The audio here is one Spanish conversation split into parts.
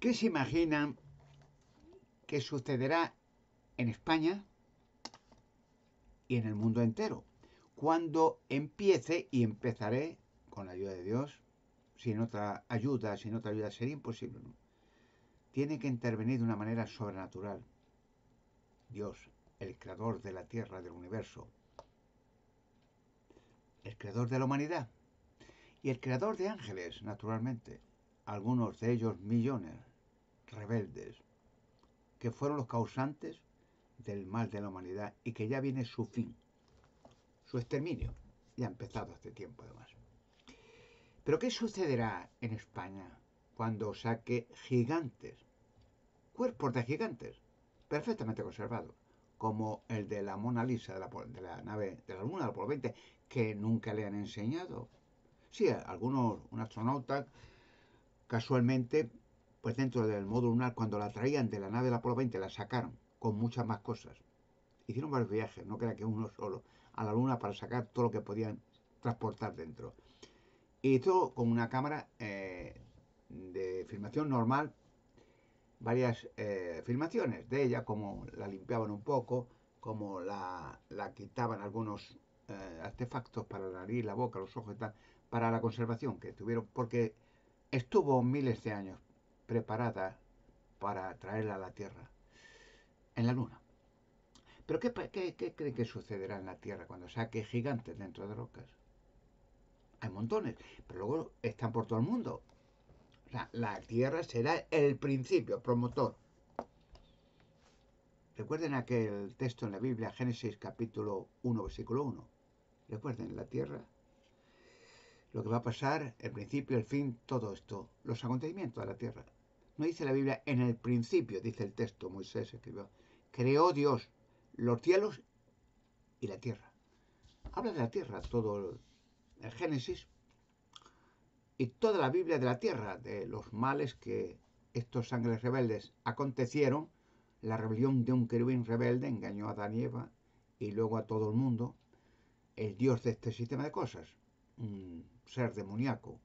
¿Qué se imaginan que sucederá en España y en el mundo entero? Cuando empiece, y empezaré con la ayuda de Dios, sin otra ayuda, sin otra ayuda sería imposible. Tiene que intervenir de una manera sobrenatural. Dios, el creador de la tierra, del universo, el creador de la humanidad y el creador de ángeles, naturalmente, algunos de ellos millones rebeldes, que fueron los causantes del mal de la humanidad y que ya viene su fin, su exterminio, ya ha empezado hace tiempo además. Pero ¿qué sucederá en España cuando saque gigantes, cuerpos de gigantes, perfectamente conservados, como el de la Mona Lisa de la, de la nave de la Luna, del Apolo 20, que nunca le han enseñado? Sí, algunos, un astronauta, casualmente, pues dentro del módulo lunar, cuando la traían de la nave del Apolo 20, la sacaron con muchas más cosas. Hicieron varios viajes, no crea que uno solo, a la Luna para sacar todo lo que podían transportar dentro. Y todo con una cámara eh, de filmación normal, varias eh, filmaciones de ella, como la limpiaban un poco, como la, la quitaban algunos eh, artefactos para la nariz, la boca, los ojos y tal, para la conservación que tuvieron, porque estuvo miles de años preparada para traerla a la Tierra, en la Luna. Pero ¿qué, qué, qué cree que sucederá en la Tierra cuando saque gigantes dentro de rocas? Hay montones, pero luego están por todo el mundo. Sea, la Tierra será el principio, promotor. Recuerden aquel texto en la Biblia, Génesis capítulo 1, versículo 1. Recuerden, la Tierra, lo que va a pasar, el principio, el fin, todo esto, los acontecimientos de la Tierra. No dice la Biblia en el principio, dice el texto, Moisés escribió, creó Dios los cielos y la tierra. Habla de la tierra, todo el Génesis y toda la Biblia de la tierra, de los males que estos ángeles rebeldes acontecieron, la rebelión de un querubín rebelde engañó a Adán y Eva y luego a todo el mundo, el dios de este sistema de cosas, un ser demoníaco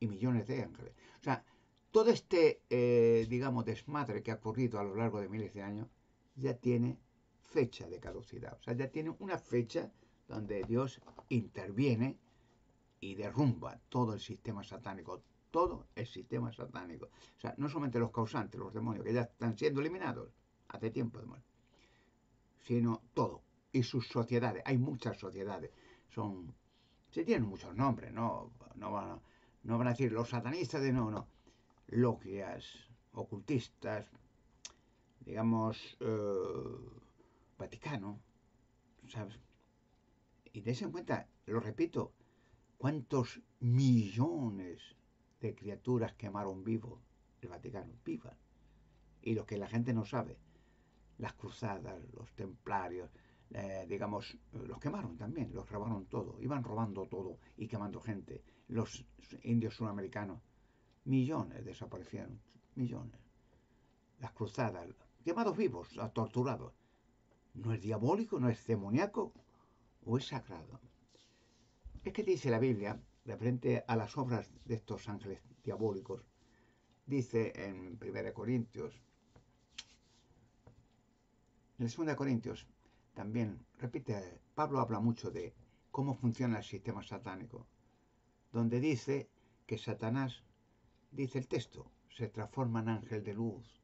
y millones de ángeles. O sea, todo este, eh, digamos, desmadre que ha ocurrido a lo largo de miles de años ya tiene fecha de caducidad. O sea, ya tiene una fecha donde Dios interviene y derrumba todo el sistema satánico, todo el sistema satánico. O sea, no solamente los causantes, los demonios, que ya están siendo eliminados hace tiempo, sino todo. Y sus sociedades, hay muchas sociedades, son, se tienen muchos nombres, no, no, van, no van a decir los satanistas de no, no, logias, ocultistas, digamos, eh, Vaticano, ¿sabes? Y dése en cuenta, lo repito, cuántos millones de criaturas quemaron vivo el Vaticano, vivas. Y lo que la gente no sabe, las cruzadas, los templarios, eh, digamos, los quemaron también, los robaron todo, iban robando todo y quemando gente. Los indios sudamericanos, millones desaparecieron, millones. Las cruzadas, quemados vivos, torturados. ¿No es diabólico, no es demoníaco o es sagrado? Es que dice la Biblia, referente a las obras de estos ángeles diabólicos, dice en 1 Corintios, en 2 Corintios también, repite, Pablo habla mucho de cómo funciona el sistema satánico, donde dice que Satanás, dice el texto, se transforma en ángel de luz,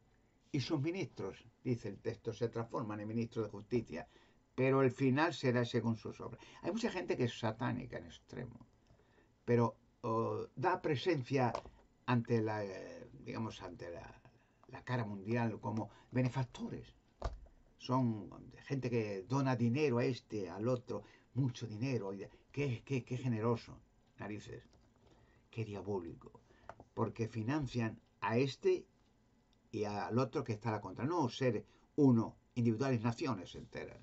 y sus ministros, dice el texto, se transforman en ministros de justicia, pero el final será según sus obras. Hay mucha gente que es satánica en extremo, pero oh, da presencia ante la, eh, digamos, ante la, la, cara mundial como benefactores. Son gente que dona dinero a este, al otro, mucho dinero. Qué, qué, qué generoso, narices. Qué diabólico. Porque financian a este y al otro que está a la contra. No ser uno, individuales naciones enteras,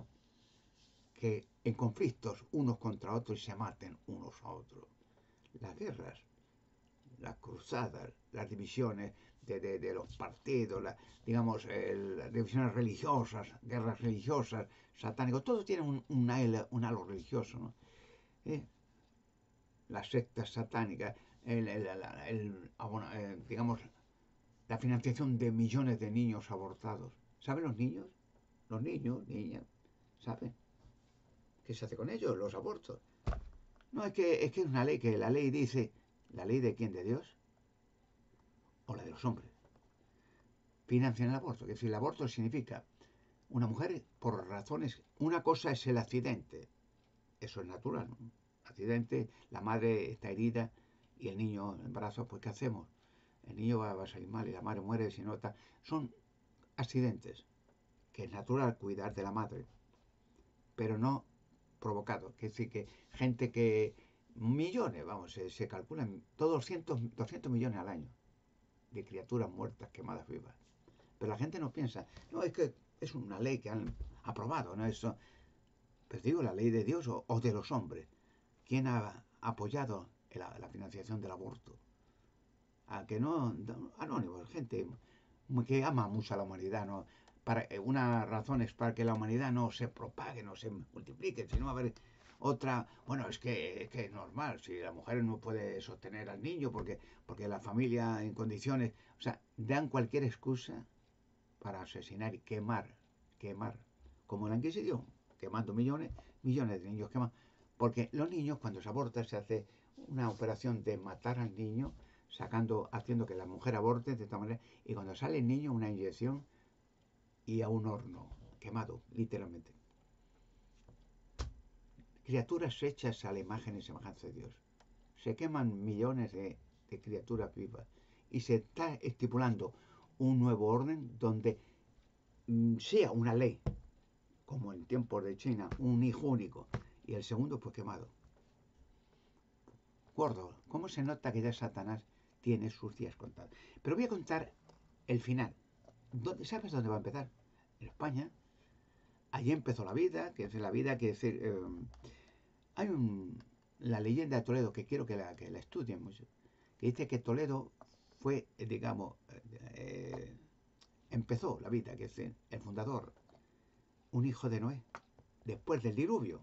que en conflictos unos contra otros se maten unos a otros. Las guerras, las cruzadas, las divisiones de, de, los partidos, digamos, las divisiones religiosas, guerras religiosas, satánicos, todo tiene un, un, un halo religioso, ¿no? ¿Eh? Las sectas satánicas, el, ah, eh, digamos, la financiación de millones de niños abortados. ¿Saben los niños? Los niños, niñas, ¿saben? ¿Qué se hace con ellos? Los abortos. No, es que, es que es una ley que la ley dice, ¿la ley de quién? ¿De Dios? ¿O la de los hombres? Financian el aborto. Que si el aborto significa una mujer por razones, una cosa es el accidente, eso es natural. Accidente, la madre está herida y el niño en brazos, pues ¿qué hacemos? El niño va, a salir mal y la madre muere si no está. Son accidentes que es natural cuidar de la madre, pero no provocados. Es decir, que gente que millones, vamos, se, se calculan todos 200, 200 millones al año de criaturas muertas, quemadas vivas. Pero la gente no piensa, no, es que es una ley que han aprobado, ¿no? Eso, pero digo, la ley de Dios o, o de los hombres. ¿Quién ha apoyado la, financiación del aborto? A que no, anónimos, gente que ama mucho a la humanidad, ¿no? Para, eh, una razón es para que la humanidad no se propague, no se multiplique, sino a ver otra, bueno, es que, es que es normal, si la mujer no puede sostener al niño porque, porque la familia en condiciones, o sea, dan cualquier excusa para asesinar y quemar, quemar, como la Inquisición, quemando millones, millones de niños quemados. Porque los niños, cuando se aborta, se hace una operación de matar al niño, sacando, haciendo que la mujer aborte de esta manera, y cuando sale el niño, una inyección y a un horno, quemado, literalmente. Criaturas hechas a la imagen y semejanza de Dios. Se queman millones de, de criaturas vivas y se está estipulando un nuevo orden donde mm, sea una ley, como en tiempos de China, un hijo único, y el segundo pues quemado. Gordo, ¿cómo se nota que ya Satanás tiene sus días contados? Pero voy a contar el final. ¿Dónde, ¿Sabes dónde va a empezar? En España. Allí empezó la vida, que es la vida que decir... Eh, hay un, la leyenda de Toledo que quiero que la, estudien mucho, que dice que Toledo fue, digamos, eh, empezó la vida, que es el fundador, un hijo de Noé, después del diluvio,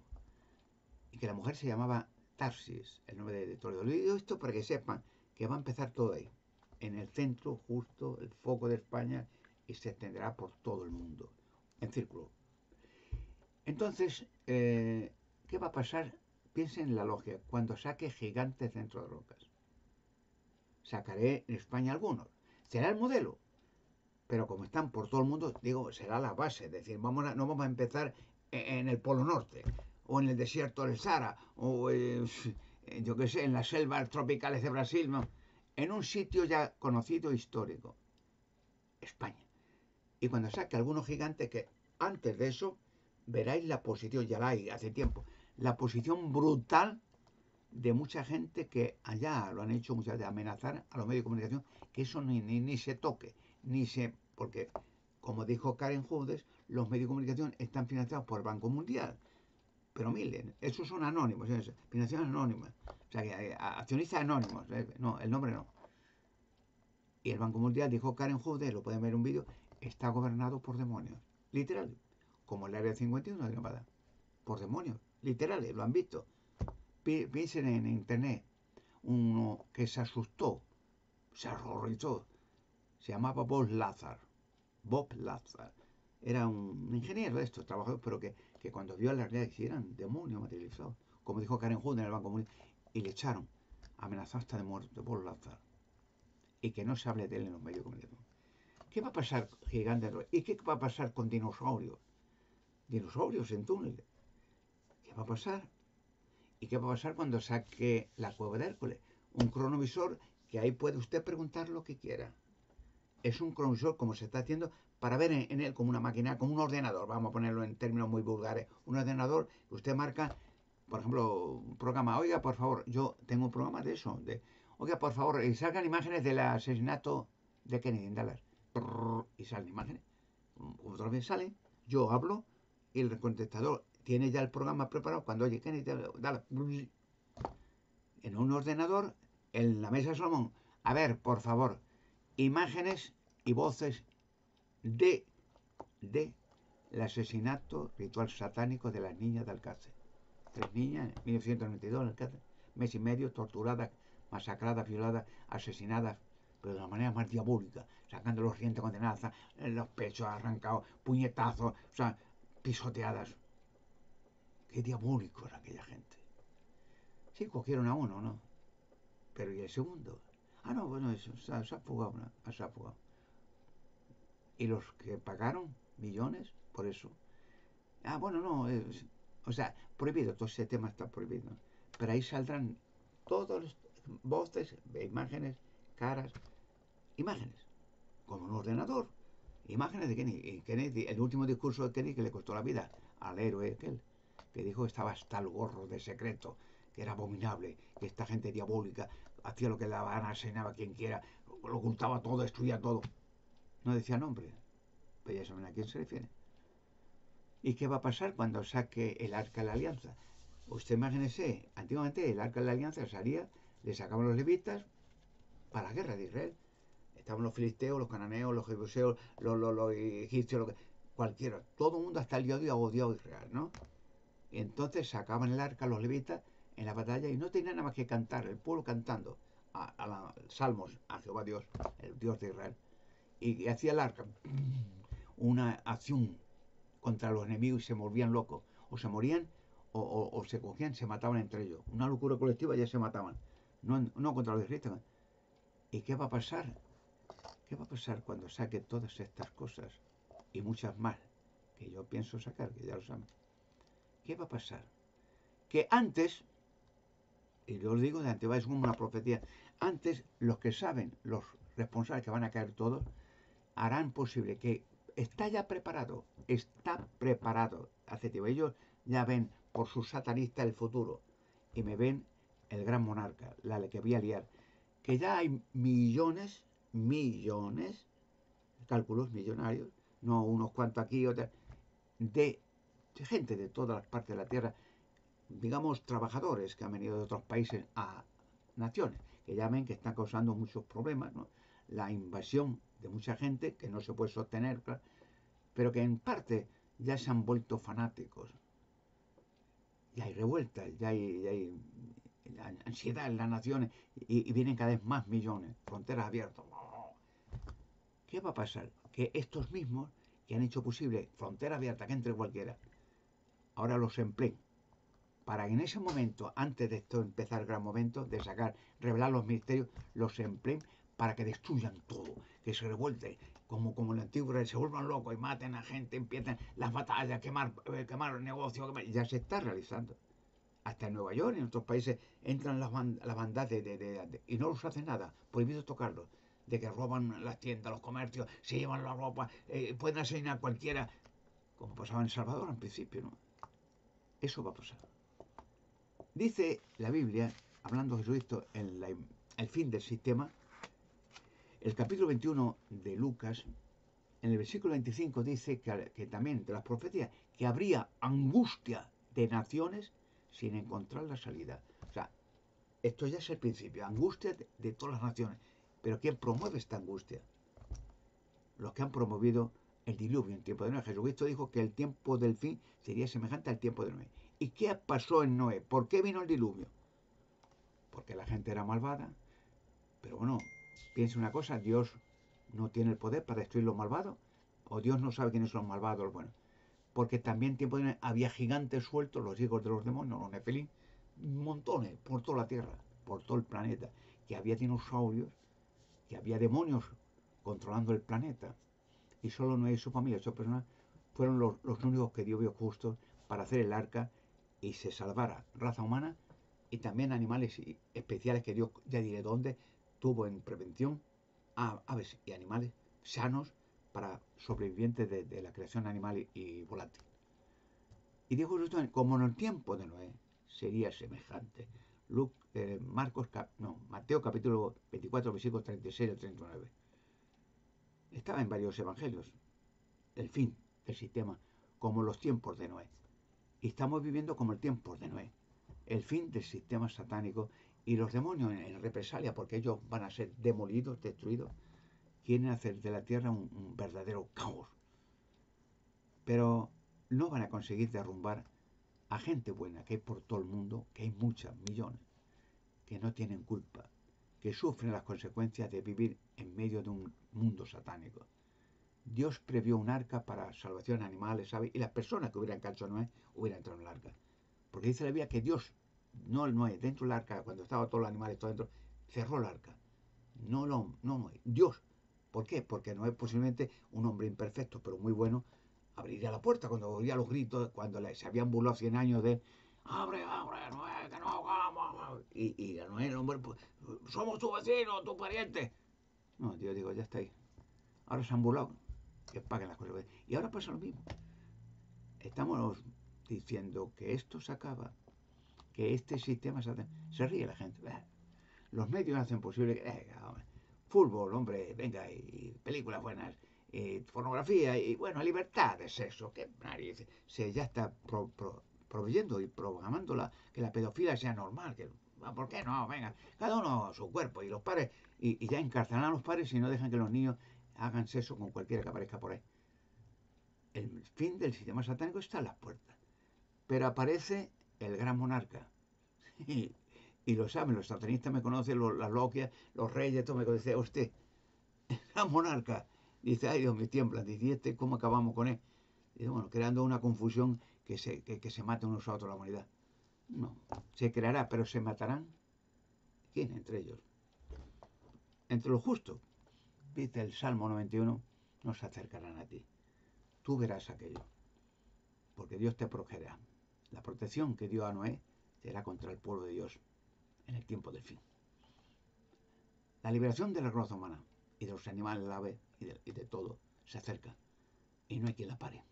y que la mujer se llamaba Tarsis, el nombre de, Toledo. Le digo esto para que sepan que va a empezar todo ahí, en el centro justo, el foco de España, y se extenderá por todo el mundo, en círculo. Entonces, eh, ¿qué va a pasar? Piensen en la logia, cuando saque gigantes dentro de rocas sacaré en España algunos. Será el modelo, pero como están por todo el mundo, digo, será la base. Es decir, vamos no vamos a empezar en el Polo Norte, o en el desierto del Sahara, o eh, yo qué sé, en las selvas tropicales de Brasil, no. en un sitio ya conocido histórico, España. Y cuando saque algunos gigantes que antes de eso veráis la posición, ya la hay hace tiempo, la posición brutal de mucha gente que allá lo han hecho muchas veces, amenazar a los medios de comunicación, que eso ni, ni, ni se toque, ni se... porque, como dijo Karen Judes, los medios de comunicación están financiados por el Banco Mundial. Pero miren, esos son anónimos, financiación anónima. O sea, que, accionistas anónimos, ¿eh? no, el nombre no. Y el Banco Mundial dijo Karen Judes, lo pueden ver en un vídeo, está gobernado por demonios. Literal. Como el Área 51 de Nevada. Por demonios. Literales, lo han visto piensen en internet, uno que se asustó, se horrorizó, se llamaba Bob Lazar. Bob Lazar. Era un ingeniero de estos trabajadores, pero que, que cuando vio la realidad que eran demonios materializados, como dijo Karen Hood en el Banco Mundial, y le echaron, amenazado hasta de muerte, Bob Lazar. Y que no se hable de él en los medios de comunicación. ¿Qué va a pasar, gigante? ¿Y qué va a pasar con dinosaurios? Dinosaurios en túneles. ¿Qué va a pasar? ¿Y qué va a pasar cuando saque la cueva de Hércules? Un cronovisor que ahí puede usted preguntar lo que quiera. Es un cronovisor como se está haciendo para ver en, él como una máquina, como un ordenador, vamos a ponerlo en términos muy vulgares. Un ordenador usted marca, por ejemplo, un programa, oiga, por favor, yo tengo un programa de eso, de, oiga, por favor, y salgan imágenes del asesinato de Kennedy en Dallas. Y salen imágenes. Otra vez salen, yo hablo y el contestador tiene ya el programa preparado cuando oye Kennedy, dale, en un ordenador, en la mesa de Salomón, a ver, por favor, imágenes y voces de, de el asesinato ritual satánico de las niñas de Alcácer. Tres niñas en 1992 en Alcácer, mes y medio, torturadas, masacradas, violadas, asesinadas pero de la manera más diabólica, sacando los dientes con tenaza, los pechos arrancados, puñetazos, o sea, pisoteadas. Qué diabólico era aquella gente. Sí, cogieron a uno, ¿no? Pero ¿y el segundo? Ah, no, bueno, eso, se ha, fugado, ¿no? se ha fugado. ¿Y los que pagaron millones por eso? Ah, bueno, no, es- o sea, prohibido, todo ese tema está prohibido. Pero ahí saldrán todas las voces, imágenes, caras, imágenes, con un ordenador, imágenes de Kennedy. Kennedy, el último discurso de Kennedy que le costó la vida al héroe aquel, que dijo que estaba hasta el gorro de secreto, que era abominable, que esta gente diabólica hacía lo que le daba asesinaba a quien quiera, lo ocultaba todo, destruía todo. No decía nombre, pero ya saben a quién se refiere. ¿Y qué va a pasar cuando saque el arca de la alianza? Usted imagínese, antiguamente el arca de la alianza salía, le sacaban los levitas para la guerra de Israel. Estaban los filisteos, los cananeos, los jebuseos, los, los, los egipcios, cualquiera. Todo el mundo hasta el día de ha odiado a Israel, ¿no? Y entonces sacaban el arca los levitas en la batalla y no tenían nada más que cantar, el pueblo cantando a, a la- salmos a Jehová Dios, el Dios de Israel. Y, hacía arca una acción contra los enemigos y se volvían locos. O se morían o, se cogían, se mataban entre ellos. Una locura colectiva ya se mataban. No, no contra los israelitas. ¿Y qué va a pasar? ¿Qué va a pasar cuando saque todas estas cosas y muchas más que yo pienso sacar, que ya lo saben? ¿Qué va a pasar? Que antes, y yo os digo de antemano, es como una profecía, antes los que saben, los responsables que van a caer todos, harán posible que está ya preparado, está preparado. Hace tiempo, ellos ya ven por sus satanistas el futuro y me ven el gran monarca, la que voy a liar, que ya hay millones, millones, cálculos millonarios, no unos cuantos aquí, otros, de, de gente de todas las partes de la tierra, digamos trabajadores que han venido de otros países a naciones, que ya ven que están causando muchos problemas, ¿no? La invasión de mucha gente que no se puede sostener, pero que en parte ya se han vuelto fanáticos. Ya hay revueltas, ya hay, ya hay ansiedad en las naciones y, vienen cada vez más millones, fronteras abiertas. ¿Qué va a pasar? Que estos mismos que han hecho posible frontera abierta que entre cualquiera, ahora los empleen para en ese momento, antes de esto empezar el gran momento, de sacar, revelar los misterios, los empleen para que destruyan todo, que se revuelten, como, como en antiguo Israel, se vuelvan locos y maten a gente, empiezan las batallas, quemar, eh, quemar negocios, quemar- ya se está realizando. Hasta en Nueva York y en otros países entran las, ban- las bandas de, de- de- de- y no los hacen nada, prohibido tocarlos, de que roban las tiendas, los comercios, se llevan la ropa, eh, pueden asesinar a cualquiera, como pasaba en El Salvador en principio. Eso va a pasar. Dice la Biblia, hablando Jesucristo en la- el fin del sistema, el capítulo 21 de Lucas, en el versículo 25 dice que, también de las profecías, que habría angustia de naciones sin encontrar la salida. O sea, esto ya es el principio, angustia de, de todas las naciones. Pero ¿quién promueve esta angustia? Los que han promovido el diluvio en tiempo de Noé. Jesucristo dijo que el tiempo del fin sería semejante al tiempo de Noé. ¿Y qué pasó en Noé? ¿Por qué vino el diluvio? Porque la gente era malvada. Pero bueno, piensa una cosa, Dios no tiene el poder para destruir los malvados. O Dios no sabe quiénes son los malvados los buenos. Porque también tiempo había gigantes sueltos, los hijos de los demonios, los nefilín, montones por toda la tierra, por todo el planeta. Que había dinosaurios, que había demonios controlando el planeta. Y solo Noé y su familia, ocho personas, fueron los, los únicos que Dios vio justos para hacer el arca y se salvara raza humana y también animales especiales que Dios, ya diré dónde, tuvo en prevención, a- aves y animales sanos para sobrevivientes de, la creación animal y, volátil. Y dijo Jesús como en el tiempo de Noé, sería semejante. Luc- eh, Marcos, no, Mateo capítulo 24, versículos 36 al 39. Estaba en varios evangelios. El fin del sistema, como los tiempos de Noé. Y estamos viviendo como el tiempo de Noé. El fin del sistema satánico y los demonios en, represalia, porque ellos van a ser demolidos, destruidos, quieren hacer de la tierra un, verdadero caos. Pero no van a conseguir derrumbar a gente buena que hay por todo el mundo, que hay muchas, millones, que no tienen culpa, que sufren las consecuencias de vivir en medio de un mundo satánico. Dios previó un arca para salvación de animales, ¿sabe? Y las personas que hubieran cacho a Noé hubieran entrado en el arca. Porque dice la Biblia que Dios, no el Noé, dentro del arca, cuando estaban todos los animales todo dentro, cerró el arca. No, no, no Noé, Dios. ¿Por qué? Porque Noé posiblemente un hombre imperfecto, pero muy bueno, abriría la puerta cuando oía los gritos, cuando se habían burlado 100 años de abre, abre, Noé, que no vamos. Y, y Noé, el hombre, somos tu vecino, tu pariente. No, Dios digo, ya está ahí. Ahora se han burlado, que paguen las cosas. Y ahora pasa lo mismo. Estamos diciendo que esto se acaba, que este sistema se, se ríe la gente. Los medios hacen posible que, eh, fútbol, hombre, venga, y películas buenas, y pornografía, y bueno, libertad de sexo, que nadie se ya está proveyendo y programando la, que la pedofilia sea normal, que ¿por qué no? Venga, cada uno a su cuerpo, y los padres, y, y ya encarcelan a los padres y no dejan que los niños hagan sexo con cualquiera que aparezca por ahí. El fin del sistema satánico está en las puertas. Pero aparece el gran monarca. y lo saben, los satanistas me conocen, las loquias, los reyes, todo me conocen. Usted, la monarca, dice, ay Dios, me tiembla, dice, este, ¿cómo acabamos con él? Dice, bueno, creando una confusión que se, que se mate unos a otros la humanidad. No, se creará, pero se matarán. ¿Quién entre ellos? Entre los justos. Dice el Salmo 91, no se acercarán a ti. Tú verás aquello. Porque Dios te protegerá. La protección que dio a Noé será contra el pueblo de Dios en el tiempo del fin. La liberación de la raza humana y de los animales, la ave y de, y de todo se acerca y no hay quien la pare.